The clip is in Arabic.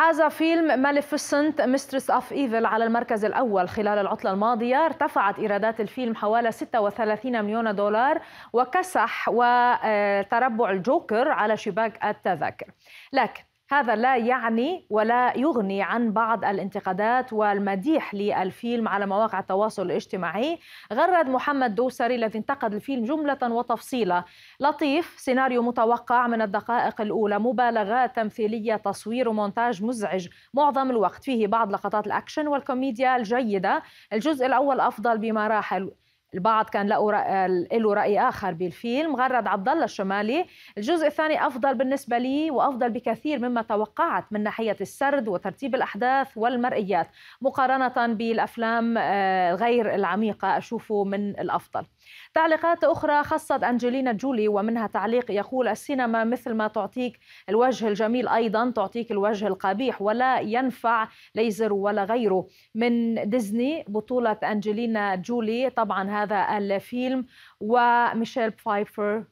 حاز فيلم Maleficent Mistress of Evil على المركز الأول خلال العطلة الماضية. ارتفعت إيرادات الفيلم حوالي 36 مليون دولار وكسح وتربع الجوكر على شباك التذاكر. لكن هذا لا يعني ولا يغني عن بعض الانتقادات والمديح للفيلم على مواقع التواصل الاجتماعي. غرد محمد دوسري الذي انتقد الفيلم جملة وتفصيلا. لطيف سيناريو متوقع من الدقائق الأولى مبالغات تمثيلية تصوير ومونتاج مزعج معظم الوقت. فيه بعض لقطات الأكشن والكوميديا الجيدة. الجزء الأول أفضل بمراحل. البعض كان له له رأي آخر بالفيلم. غرد عبد الله الشمالي. الجزء الثاني أفضل بالنسبة لي وأفضل بكثير مما توقعت من ناحية السرد وترتيب الأحداث والمرئيات مقارنة بالأفلام آه، غير العميقة. أشوفه من الأفضل. تعليقات أخرى خصت أنجلينا جولي ومنها تعليق يقول السينما مثل ما تعطيك الوجه الجميل أيضا تعطيك الوجه القبيح ولا ينفع ليزر ولا غيره. من ديزني بطولة أنجلينا جولي طبعا هذا الفيلم وميشيل بايفر